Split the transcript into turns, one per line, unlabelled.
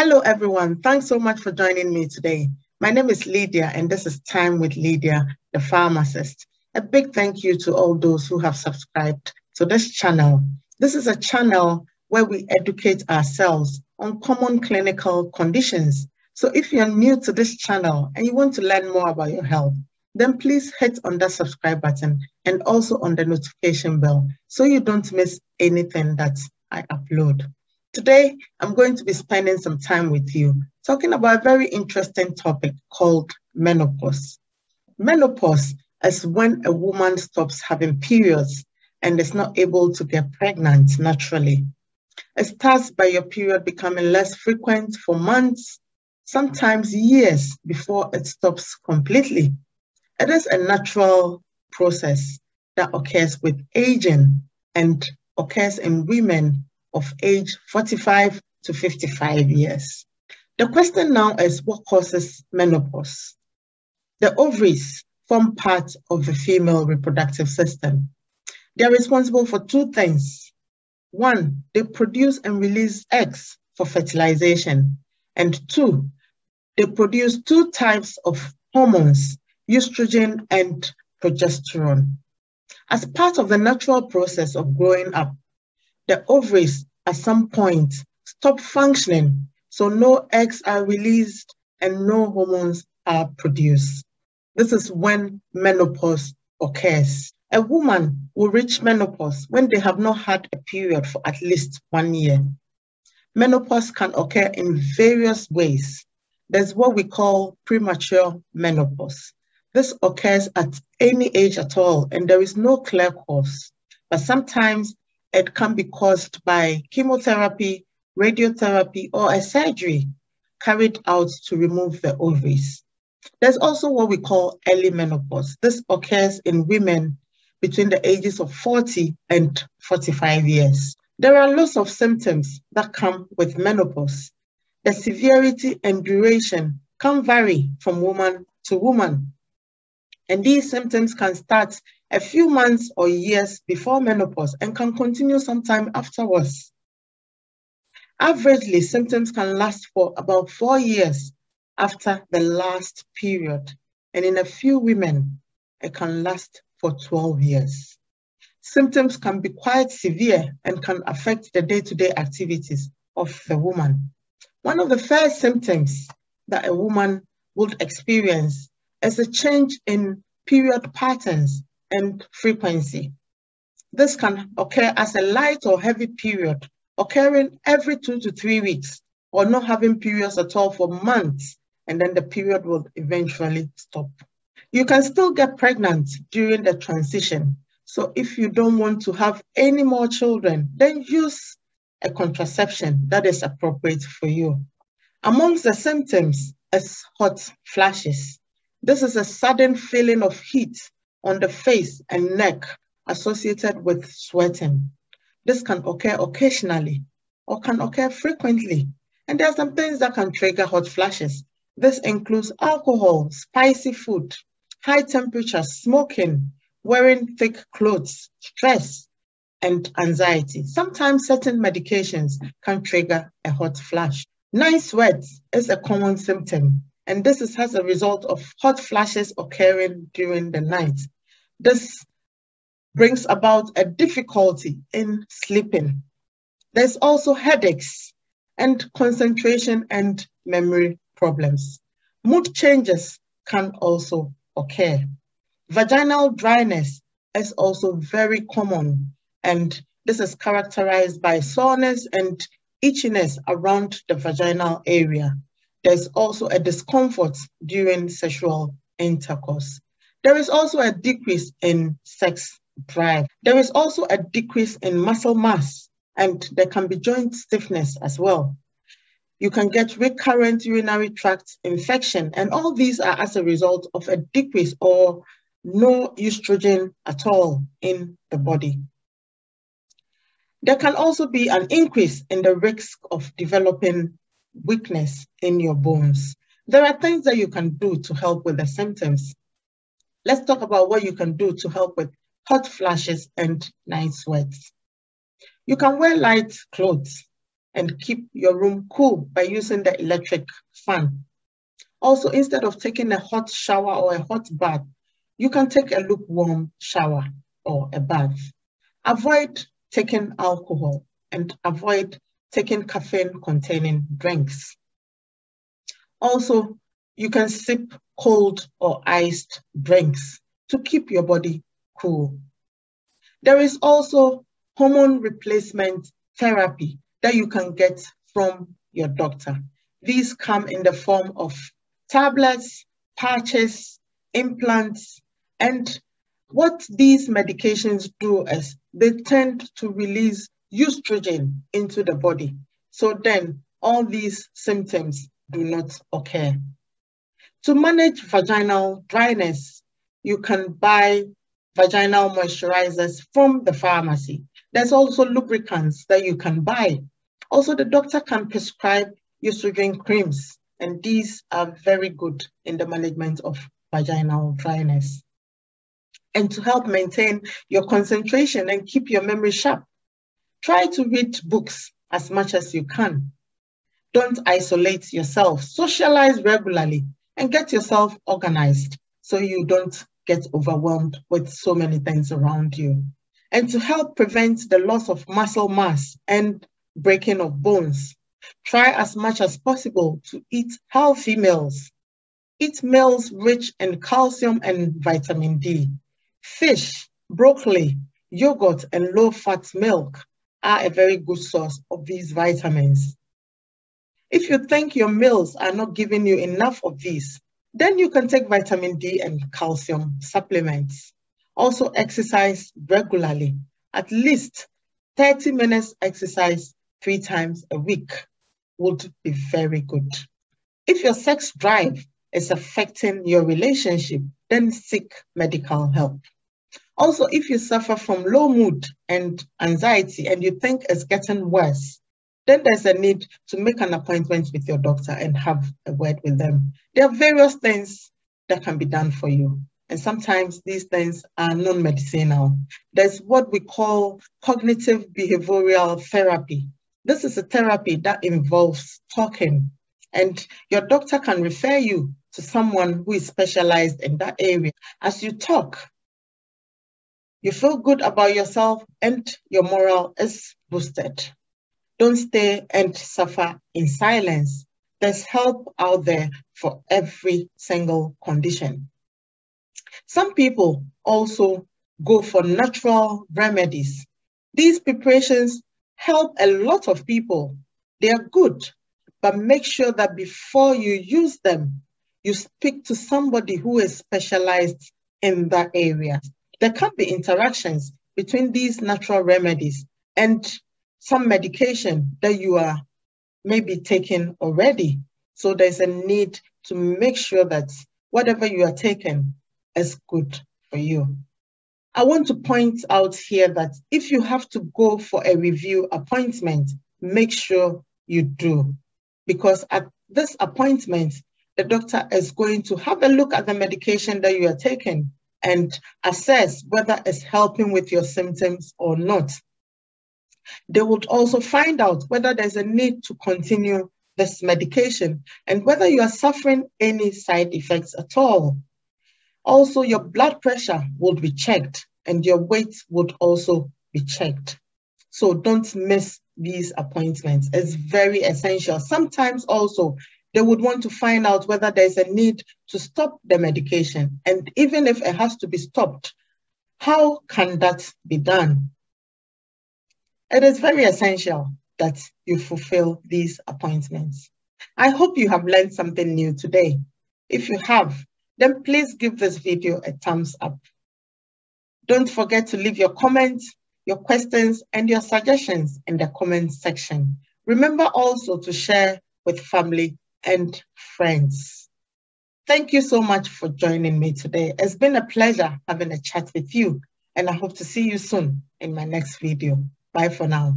Hello, everyone. Thanks so much for joining me today. My name is Lydia, and this is Time with Lydia, the pharmacist. A big thank you to all those who have subscribed to this channel. This is a channel where we educate ourselves on common clinical conditions. So if you're new to this channel and you want to learn more about your health, then please hit on that subscribe button and also on the notification bell so you don't miss anything that I upload. Today, I'm going to be spending some time with you talking about a very interesting topic called menopause. Menopause is when a woman stops having periods and is not able to get pregnant naturally. It starts by your period becoming less frequent for months, sometimes years before it stops completely. It is a natural process that occurs with aging and occurs in women of age 45 to 55 years. The question now is what causes menopause? The ovaries form part of the female reproductive system. They are responsible for two things. One, they produce and release eggs for fertilization. And two, they produce two types of hormones, estrogen and progesterone. As part of the natural process of growing up, the ovaries at some point stop functioning, so no eggs are released and no hormones are produced. This is when menopause occurs. A woman will reach menopause when they have not had a period for at least one year. Menopause can occur in various ways. There's what we call premature menopause. This occurs at any age at all, and there is no clear cause. But sometimes it can be caused by chemotherapy, radiotherapy, or a surgery carried out to remove the ovaries. There's also what we call early menopause. This occurs in women between the ages of 40 and 45 years. There are lots of symptoms that come with menopause. The severity and duration can vary from woman to woman. And these symptoms can start a few months or years before menopause and can continue sometime afterwards. Averagely, symptoms can last for about four years after the last period. And in a few women, it can last for 12 years. Symptoms can be quite severe and can affect the day-to-day -day activities of the woman. One of the first symptoms that a woman would experience is a change in period patterns and frequency. This can occur as a light or heavy period, occurring every two to three weeks, or not having periods at all for months, and then the period will eventually stop. You can still get pregnant during the transition. So if you don't want to have any more children, then use a contraception that is appropriate for you. Amongst the symptoms is hot flashes. This is a sudden feeling of heat on the face and neck associated with sweating. This can occur occasionally or can occur frequently. And there are some things that can trigger hot flashes. This includes alcohol, spicy food, high temperature, smoking, wearing thick clothes, stress, and anxiety. Sometimes certain medications can trigger a hot flash. Night sweats is a common symptom and this is as a result of hot flashes occurring during the night. This brings about a difficulty in sleeping. There's also headaches and concentration and memory problems. Mood changes can also occur. Vaginal dryness is also very common, and this is characterized by soreness and itchiness around the vaginal area there's also a discomfort during sexual intercourse. There is also a decrease in sex drive. There is also a decrease in muscle mass, and there can be joint stiffness as well. You can get recurrent urinary tract infection, and all these are as a result of a decrease or no estrogen at all in the body. There can also be an increase in the risk of developing weakness in your bones. There are things that you can do to help with the symptoms. let's talk about what you can do to help with hot flashes and night sweats. You can wear light clothes and keep your room cool by using the electric fan. Also, instead of taking a hot shower or a hot bath, you can take a lukewarm shower or a bath. Avoid taking alcohol and avoid taking caffeine containing drinks. Also, you can sip cold or iced drinks to keep your body cool. There is also hormone replacement therapy that you can get from your doctor. These come in the form of tablets, patches, implants, and what these medications do is they tend to release estrogen into the body. So then all these symptoms do not occur. To manage vaginal dryness, you can buy vaginal moisturizers from the pharmacy. There's also lubricants that you can buy. Also, the doctor can prescribe estrogen creams, and these are very good in the management of vaginal dryness. And to help maintain your concentration and keep your memory sharp, try to read books as much as you can. Don't isolate yourself, socialize regularly, and get yourself organized so you don't get overwhelmed with so many things around you. And to help prevent the loss of muscle mass and breaking of bones, try as much as possible to eat healthy meals. Eat meals rich in calcium and vitamin D. Fish, broccoli, yogurt, and low-fat milk are a very good source of these vitamins. If you think your meals are not giving you enough of these, then you can take vitamin D and calcium supplements. Also exercise regularly, at least 30 minutes exercise three times a week would be very good. If your sex drive is affecting your relationship, then seek medical help. Also, if you suffer from low mood and anxiety and you think it's getting worse, then there's a need to make an appointment with your doctor and have a word with them. There are various things that can be done for you. And sometimes these things are non-medicinal. There's what we call cognitive behavioral therapy. This is a therapy that involves talking and your doctor can refer you to someone who is specialized in that area. As you talk, you feel good about yourself and your moral is boosted. Don't stay and suffer in silence. There's help out there for every single condition. Some people also go for natural remedies. These preparations help a lot of people. They are good, but make sure that before you use them, you speak to somebody who is specialized in that area. There can be interactions between these natural remedies and some medication that you are maybe taking already. So there's a need to make sure that whatever you are taking is good for you. I want to point out here that if you have to go for a review appointment, make sure you do. Because at this appointment, the doctor is going to have a look at the medication that you are taking and assess whether it's helping with your symptoms or not. They would also find out whether there's a need to continue this medication and whether you are suffering any side effects at all. Also, your blood pressure would be checked and your weight would also be checked. So don't miss these appointments. It's very essential. Sometimes also they would want to find out whether there's a need to stop the medication. And even if it has to be stopped, how can that be done? It is very essential that you fulfill these appointments. I hope you have learned something new today. If you have, then please give this video a thumbs up. Don't forget to leave your comments, your questions, and your suggestions in the comment section. Remember also to share with family and friends. Thank you so much for joining me today. It's been a pleasure having a chat with you, and I hope to see you soon in my next video. Bye for now.